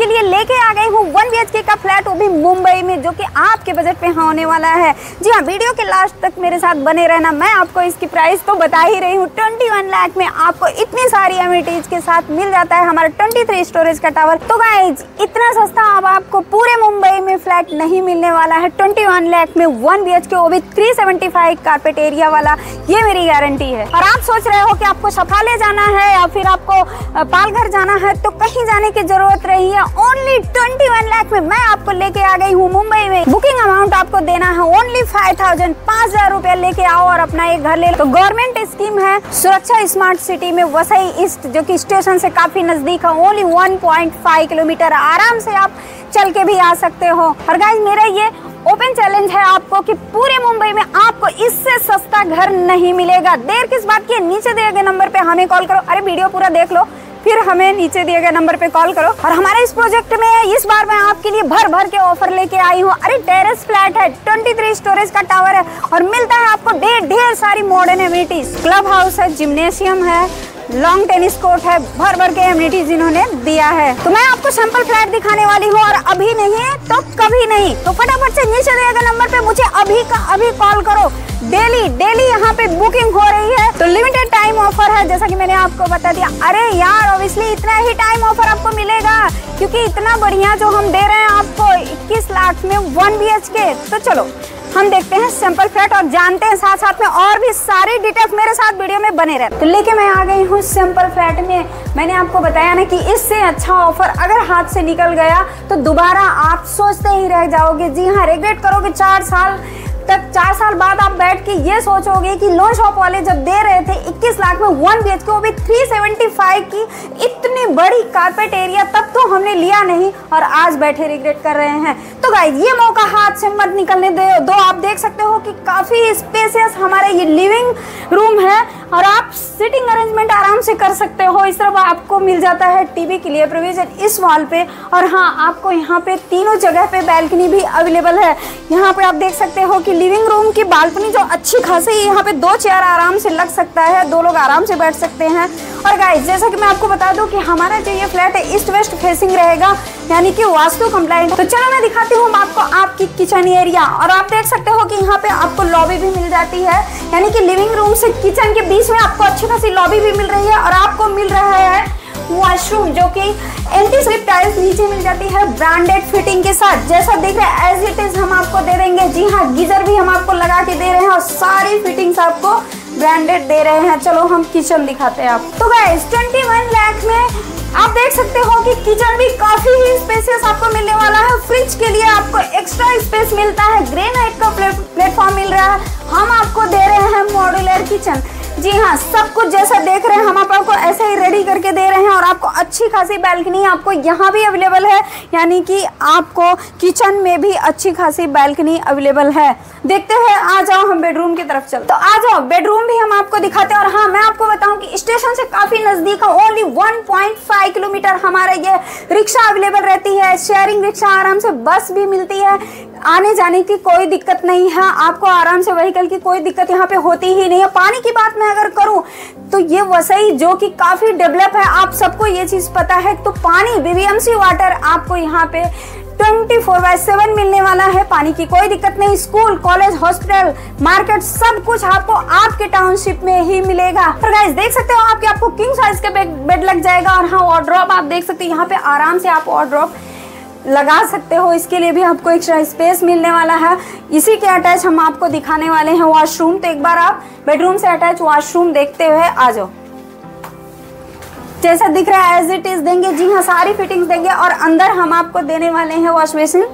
आपके लिए लेके आ गई हूँ वन बी का फ्लैट वो भी मुंबई में, जो कि आपके बजट पे होने वाला है। जी हाँ वीडियो के लास्ट तक मेरे साथ बने रहना। मैं आपको इसकी प्राइस तो बता ही रही हूँ। ट्वेंटी वन लाख में आपको इतनी सारी एमिनिटीज के साथ मिल जाता है हमारा ट्वेंटी थ्री स्टोरेज का टावर तो गाइज़ इतना सस्ता अब आपको पूरे मुंबई में फ्लैट नहीं मिलने वाला है। ट्वेंटी वन लाख में वन बी वो भी three seventy five carpet area वाला, ये मेरी गारंटी है। और आप सोच रहे हो कि आपको सफाले जाना है या फिर आपको पालघर जाना है तो कहीं जाने की ज़रूरत रही है। वन लाख में मैं आपको लेके आ गई हूँ मुंबई में। बुकिंग अमाउंट आपको देना है। ओनली फाइव थाउज़ेंड पाँच हज़ार रूपया लेके आओ और अपना एक घर ले लो। तो गवर्नमेंट स्कीम है। सुरक्षा स्मार्ट सिटी में वसई ईस्ट जो कि स्टेशन से काफ़ी नज़दीक है। Only one point five kilometre आराम से आप चल के भी आ सकते हो। और गाइज़ मेरा ये ओपन चैलेंज है आपको कि पूरे मुंबई में आपको इससे सस्ता घर नहीं मिलेगा। देर किस बात की नीचे दिए गए नंबर पे हमें कॉल करो। अरे वीडियो पूरा देख लो। फिर हमें नीचे दिए गए नंबर पे कॉल करो। और हमारे इस प्रोजेक्ट में इस बार मैं आपके लिए भर भर के ऑफ़र लेके आई हूँ। अरे, टेरेस फ्लैट है 23 स्टोरेज का टावर है और मिलता है आपको ढेर ढेर सारी मॉडर्न एमिनिटीज क्लब हाउस है जिम्नेशियम है लॉन्ग टेनिस कोर्ट है भर भर के एमिनिटीज इन्होंने दिया है। तो मैं आपको सैंपल फ्लैट दिखाने वाली हूँ और अभी नहीं है तो कभी नहीं। तो फटाफट से नीचे दिए गए नंबर पे मुझे अभी का अभी कॉल करो। डेली डेली पे बुकिंग हो रही है तो लिमिटेड टाइम ऑफ़र है, जैसा कि मैंने आपको बता दिया। अरे यार ऑब्वियसली इतना ही टाइम ऑफ़र आपको मिलेगा, क्योंकि इतना बढ़िया जो हम दे रहे हैं आपको 21 लाख में वन बी तो चलो, हम देखते हैं सिंपल फ्लैट और जानते हैं साथ साथ में और भी सारी डिटेल्स मेरे साथ वीडियो में बने रहे तो लेके मैं आ गई हूँ सिंपल फ्लैट में। मैंने आपको बताया ना कि इससे अच्छा ऑफ़र अगर हाथ से निकल गया तो दोबारा आप सोचते ही रह जाओगे। जी हाँ रिग्रेट करोगे चार साल तक चार साल बाद आप बैठ के ये सोचोगे कि लोन शॉप वाले जब दे रहे थे 21 लाख में वन बी वो भी 375 की इतनी बड़ी कारपेट एरिया तब तो हमने लिया नहीं और आज बैठे रिग्रेट कर रहे हैं। तो गाइज़ ये मौका हाथ से मत निकलने दे। दो, आप देख सकते हो कि काफ़ी स्पेसियस हमारे ये लिविंग रूम है। और आप सिटिंग अरेंजमेंट आराम से कर सकते हो। इस तरफ़ आपको मिल जाता है टीवी के लिए प्रोविज़न इस वॉल पे। और हाँ आपको यहाँ पे तीनों जगह पे बैल्कनी भी अवेलेबल है। यहाँ पे आप देख सकते हो कि लिविंग रूम की बालकनी जो अच्छी खासी यहाँ पे दो चेयर आराम से लग सकता है। दो लोग आराम से बैठ सकते हैं। और गाइस जैसा कि मैं आपको बता दूँ कि हमारा जो ये फ्लैट है ईस्ट वेस्ट फेसिंग रहेगा। यानी कि वास्तु कंप्लाइंट तो चलो मैं दिखाती हूँ आपको आपकी किचन एरिया और आप देख सकते हो कि यहाँ पे आपको लॉबी भी मिल जाती है। यानी कि लिविंग रूम से किचन के बीच में आपको अच्छी खासी लॉबी भी मिल रही है और आपको मिल रहा है वॉशरूम जो कि एंटी स्लिप टाइल्स नीचे मिल जाती है ब्रांडेड फिटिंग के साथ। जैसा देख रहे हैं एज इट इज़ हम आपको दे देंगे। जी हाँ गीजर भी हम आपको लगा के दे रहे हैं और सारी फिटिंग्स आपको ब्रांडेड दे रहे हैं। चलो, हम किचन दिखाते हैं आप। तो गाइस 21 लाख में आप देख सकते हो कि किचन भी काफ़ी ही स्पेसियस आपको मिलने वाला है। फ्रिज के लिए आपको एक्स्ट्रा स्पेस मिलता है। ग्रेनाइट का प्लेटफॉर्म मिल रहा है। हम आपको दे रहे हैं मॉड्यूलर किचन जी हाँ सब कुछ जैसा देख रहे हैं, हम आप आपको ऐसे ही रेडी करके दे रहे हैं और आपको अच्छी खासी बैल्कनी आपको यहाँ भी अवेलेबल है। यानी कि आपको किचन में भी अच्छी खासी बैल्कनी अवेलेबल है। देखते हैं, आ जाओ हम बेडरूम की तरफ़ चल तो आ जाओ बेडरूम भी हम आपको दिखाते हैं। और हाँ मैं आपको बताऊँ कि स्टेशन से काफ़ी नज़दीक है ओनली 1.5 किलोमीटर हमारे ये रिक्शा अवेलेबल रहती है। शेयरिंग रिक्शा आराम से बस भी मिलती है। आने जाने की कोई दिक्कत नहीं है। आपको आराम से व्हीकल की कोई दिक्कत यहाँ पे होती ही नहीं है। पानी की बात मैं अगर करूँ तो ये वसई जो कि काफ़ी डेवलप है, आप सबको ये चीज़ पता है। तो पानी बीबीएमसी वाटर आपको यहाँ पे ट्वेंटी फोर बाय सेवन मिलने वाला है। पानी की कोई दिक्कत नहीं। स्कूल कॉलेज हॉस्पिटल मार्केट सब कुछ आपको आपके टाउनशिप में ही मिलेगा। और गाइस देख सकते हो आपके आपको किंग साइज़ का बेड लग जाएगा। और हाँ ऑर्ड्रॉप आप देख सकते हो। यहाँ पे आराम से आप ऑर्ड्रॉप लगा सकते हो। इसके लिए भी आपको एक्स्ट्रा स्पेस मिलने वाला है। इसी के अटैच हम आपको दिखाने वाले हैं वॉशरूम तो एक बार आप बेडरूम से अटैच वॉशरूम देखते हुए आ जाओ। जैसा दिख रहा है एज इट इज़ देंगे। जी हाँ सारी फिटिंग्स देंगे और अंदर हम आपको देने वाले हैं वॉश बेसिन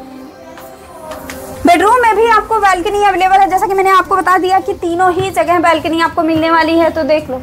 बेडरूम में भी आपको बैल्कनी अवेलेबल है। जैसा कि मैंने आपको बता दिया कि तीनों ही जगह बैल्कनी आपको मिलने वाली है तो देख लो।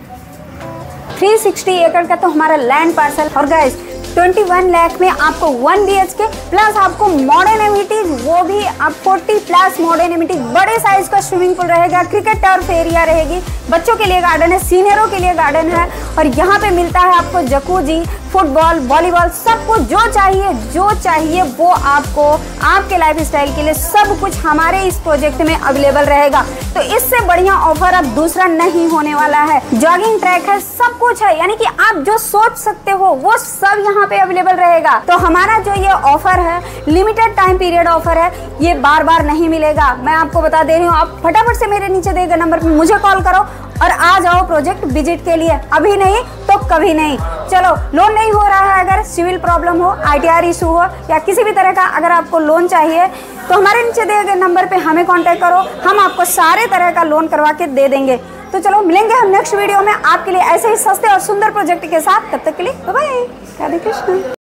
360 एकड़ का तो हमारा लैंड पार्सल और गाइस 21 लैख में आपको one B H K plus आपको मॉडर्न एमिटीज वो भी आप 40 प्लस मॉडर्न एमिटी बड़े साइज़ का स्विमिंग पूल रहेगा क्रिकेट टर्फ एरिया रहेगी। बच्चों के लिए गार्डन है सीनियरों के लिए गार्डन है और यहाँ पे मिलता है आपको जकूजी फुटबॉल, वॉलीबॉल सब कुछ जो चाहिए जो चाहिए, वो आपको, आपके लाइफ स्टाइल के लिए सब कुछ हमारे इस प्रोजेक्ट में अवेलेबल रहेगा। तो इससे बढ़िया ऑफ़र अब दूसरा नहीं होने वाला है। जॉगिंग ट्रैक है, सब कुछ है। यानी कि आप जो सोच सकते हो, वो सब यहाँ पे अवेलेबल रहेगा। तो हमारा जो ये ऑफ़र है लिमिटेड टाइम पीरियड ऑफ़र है, ये बार बार नहीं मिलेगा। मैं आपको बता दे रही हूँ, आप फटाफट से मेरे नीचे दिए गए नंबर पर मुझे कॉल करो। और आ जाओ प्रोजेक्ट विज़िट के लिए। अभी नहीं तो कभी नहीं। चलो लोन नहीं हो रहा है, अगर सिविल प्रॉब्लम हो आईटीआर इशू हो, या किसी भी तरह का अगर आपको लोन चाहिए तो हमारे नीचे दिए गए नंबर पे हमें कांटेक्ट करो। हम आपको सारे तरह का लोन करवा के दे देंगे। तो चलो, मिलेंगे हम नेक्स्ट वीडियो में। आपके लिए ऐसे ही सस्ते और सुंदर प्रोजेक्ट के साथ। तब तक के लिए बाय राधे कृष्ण।